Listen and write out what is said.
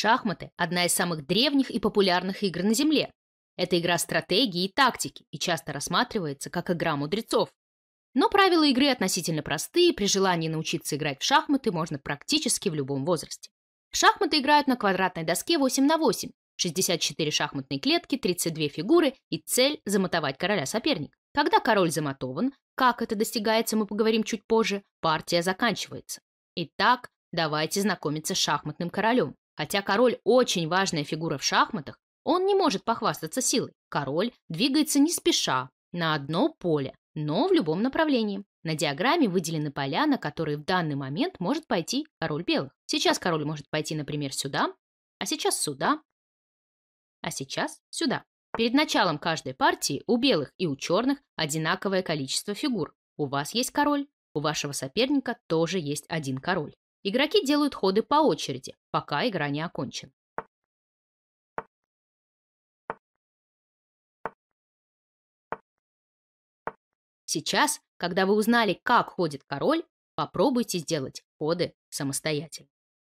Шахматы – одна из самых древних и популярных игр на Земле. Это игра стратегии и тактики и часто рассматривается как игра мудрецов. Но правила игры относительно простые, при желании научиться играть в шахматы можно практически в любом возрасте. В шахматы играют на квадратной доске 8 на 8, 64 шахматные клетки, 32 фигуры и цель – замотовать короля соперника. Когда король замотован, как это достигается, мы поговорим чуть позже, партия заканчивается. Итак, давайте знакомиться с шахматным королем. Хотя король очень важная фигура в шахматах, он не может похвастаться силой. Король двигается не спеша, на одно поле, но в любом направлении. На диаграмме выделены поля, на которые в данный момент может пойти король белых. Сейчас король может пойти, например, сюда, а сейчас сюда, а сейчас сюда. Перед началом каждой партии у белых и у черных одинаковое количество фигур. У вас есть король, у вашего соперника тоже есть один король. Игроки делают ходы по очереди, пока игра не окончена. Сейчас, когда вы узнали, как ходит король, попробуйте сделать ходы самостоятельно.